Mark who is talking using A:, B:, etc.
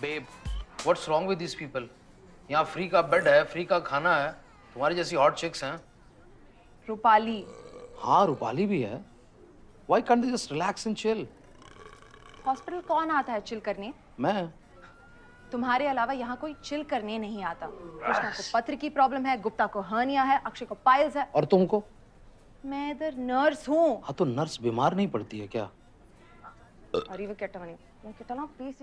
A: Babe what's wrong with this people यहाँ free का bed है फ्री का खाना है तुम्हारी जैसी हॉट चिक्स हैं।
B: रूपाली।
A: हाँ रूपाली भी है। Why can't they just relax and chill
B: hospital कौन आता है चिल करने?
A: मैं।
B: तुम्हारे अलावा यहाँ कोई चिल करने नहीं आता। कृष्णा को पत्र की प्रॉब्लम है गुप्ता को हर्निया है अक्षय को पाइल्स है।
A: और तुमको?
B: मैं इधर नर्स हूँ।
A: हाँ तो नर्स बीमार नहीं पड़ती है क्या?
B: अरे वो केटवानी वो केटना प्लीज़